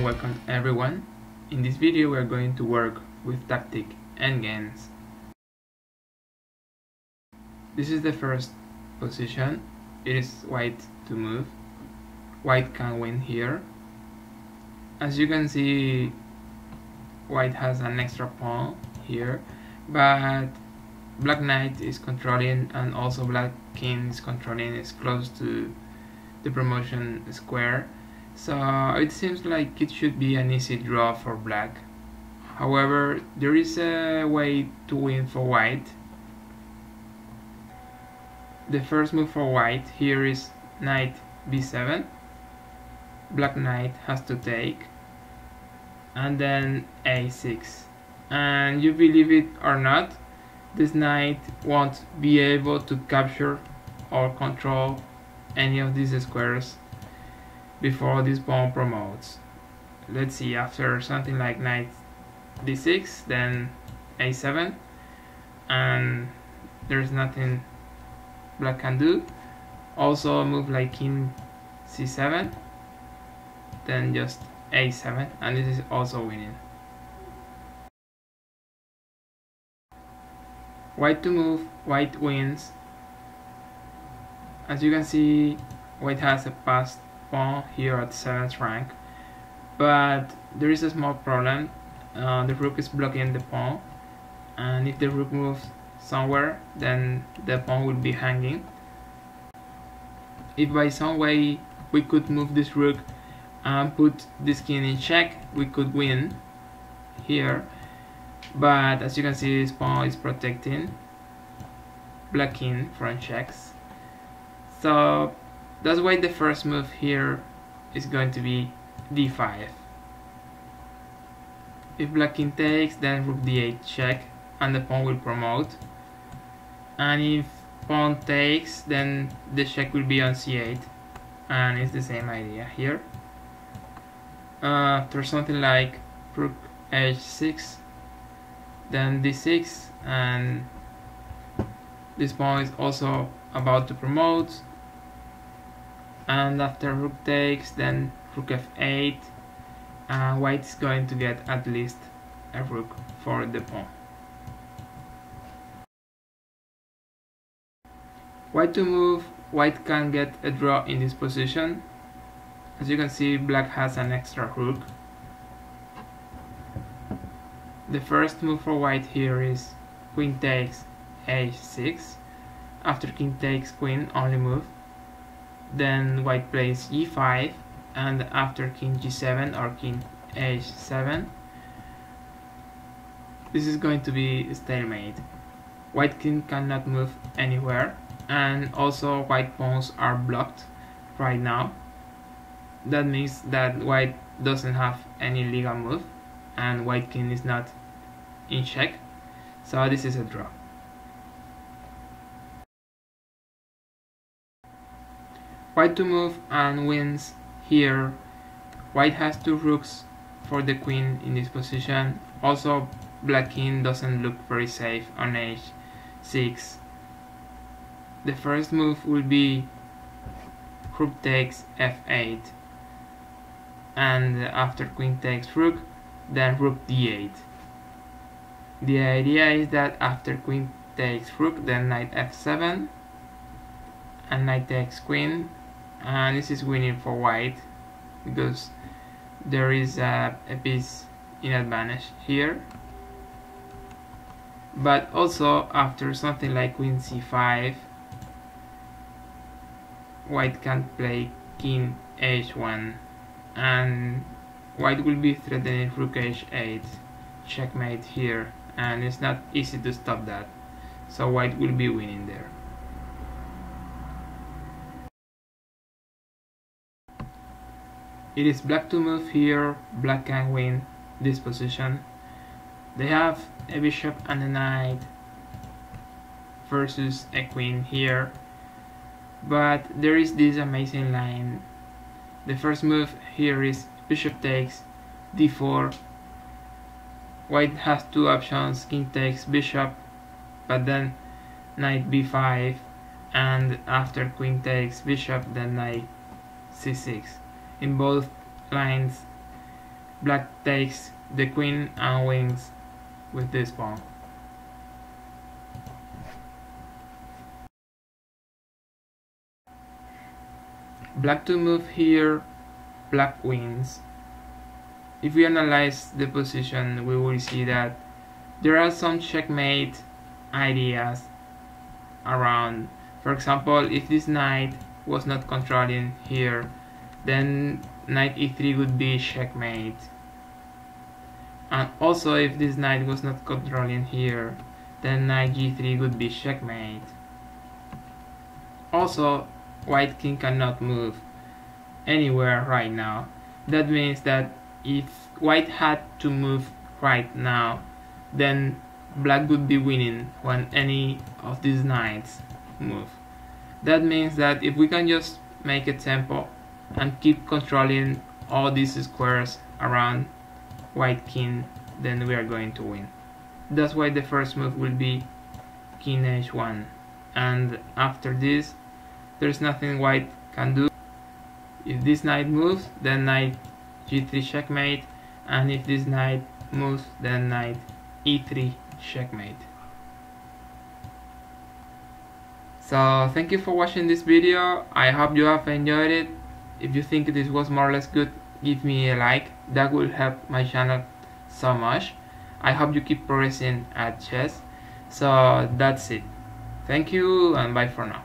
and welcome everyone. In this video we are going to work with tactic endgames. This is the first position. It is white to move. White can win here. As you can see white has an extra pawn here but black knight is controlling and also black king is controlling is close to the promotion square so it seems like it should be an easy draw for black. However there is a way to win for white. The first move for white here is knight b7 black knight has to take. And then a6 and you believe it or not this knight won't be able to capture or control any of these squares before this pawn promotes. Let's see after something like knight d6 then a7 and there's nothing black can do. Also a move like king c7 then just a7 and this is also winning. White to move white wins. As you can see white has a passed pawn here at 7th rank but there is a small problem. Uh, the rook is blocking the pawn and if the rook moves somewhere then the pawn will be hanging. If by some way we could move this rook and put this king in check we could win here. But as you can see this pawn is protecting black king from checks. So that's why the first move here is going to be d5 if black king takes then rook d8 check and the pawn will promote. And if pawn takes then the check will be on c8 and it's the same idea here. Uh, after something like rook h6 then d6 and this pawn is also about to promote and after rook takes then rook f8 and uh, white is going to get at least a rook for the pawn. White to move white can get a draw in this position. As you can see black has an extra rook. The first move for white here is queen takes h6 after king takes queen only move then white plays e5 and after king g7 or king h7 this is going to be stalemate. White king cannot move anywhere and also white pawns are blocked right now. That means that white doesn't have any legal move and white king is not in check. So this is a draw white to move and wins here. White has two rooks for the queen in this position. Also black king doesn't look very safe on h6 the first move will be rook takes f8 and after queen takes rook then rook d8 the idea is that after queen takes rook, then knight f7, and knight takes queen, and this is winning for white because there is a, a piece in advantage here. But also after something like queen c5, white can't play king h1 and white will be threatening rook h8 checkmate here and it's not easy to stop that so white will be winning there it is black to move here black can win this position. They have a bishop and a knight versus a queen here. But there is this amazing line. The first move here is bishop takes d4 White has two options, king takes bishop, but then knight b5, and after queen takes bishop, then knight c6. In both lines, black takes the queen and wins with this pawn. Black to move here, black wins. If we analyze the position, we will see that there are some checkmate ideas around. For example, if this knight was not controlling here, then knight e3 would be checkmate. And also if this knight was not controlling here, then knight g3 would be checkmate. Also, white king cannot move anywhere right now. That means that if white had to move right now, then black would be winning when any of these knights move. That means that if we can just make a tempo and keep controlling all these squares around white king, then we are going to win. That's why the first move will be king h1 and after this there's nothing white can do. If this knight moves, then knight g3 checkmate and if this knight moves, then knight e3 checkmate. So thank you for watching this video. I hope you have enjoyed it. If you think this was more or less good, give me a like. That will help my channel so much. I hope you keep progressing at chess. So that's it. Thank you and bye for now.